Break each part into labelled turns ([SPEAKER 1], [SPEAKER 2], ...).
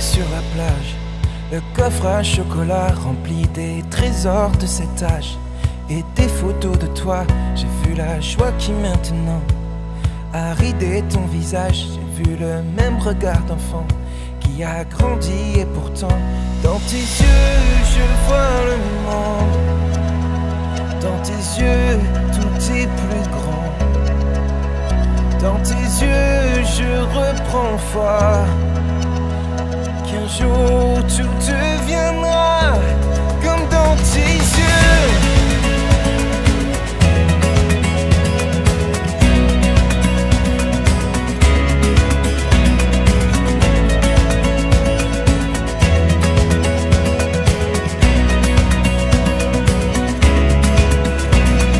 [SPEAKER 1] Sur la plage, le coffre à chocolat rempli des trésors de cet âge. Et des photos de toi, j'ai vu la joie qui maintenant a ridé ton visage. J'ai vu le même regard d'enfant qui a grandi et pourtant dans tes yeux je vois le monde. Dans tes yeux tout est plus grand. Dans tes yeux je reprends foi qu'un jour tout comme dans tes yeux.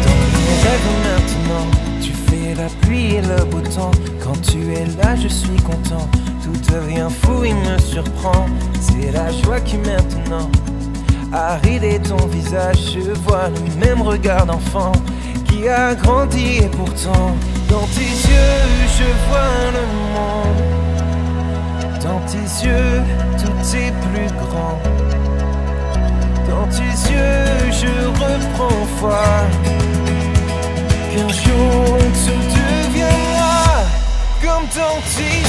[SPEAKER 1] Dans mes rêves maintenant, tu fais la pluie et le beau temps. Quand tu es là, je suis content. Tout devient fou, il me surprend. C'est la joie qui maintenant a ridé ton visage. Je vois le même regard d'enfant qui a grandi et pourtant, dans tes yeux, je vois le monde. Dans tes yeux, tout est plus grand. Dans tes yeux, je reprends foi. Qu'un jour, tout deviendra comme dans tes